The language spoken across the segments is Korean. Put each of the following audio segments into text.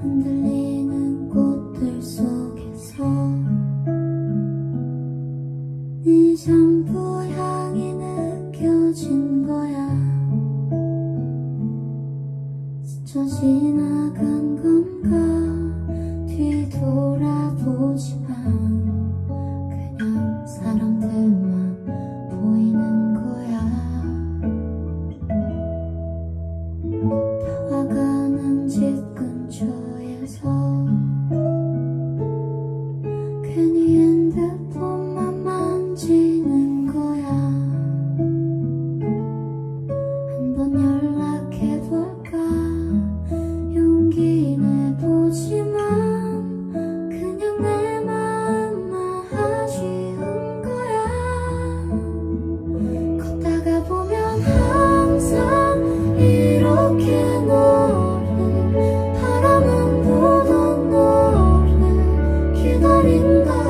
흔들리는 꽃들 속에서 네 샴푸 향이 느껴진 거야. 스쳐지 ringa ringa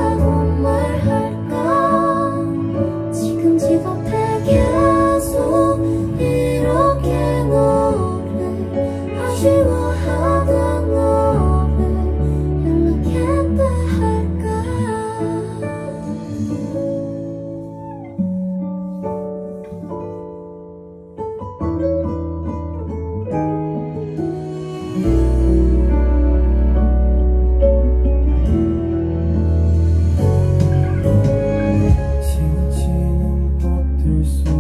years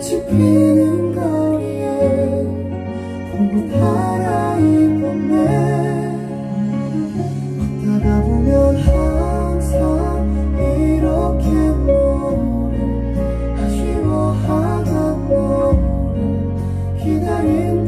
꽃이 피는 거리에 보고 바라이 봄에 걷다가 보면 항상 이렇게 너를 아쉬워하던 너를 기다리는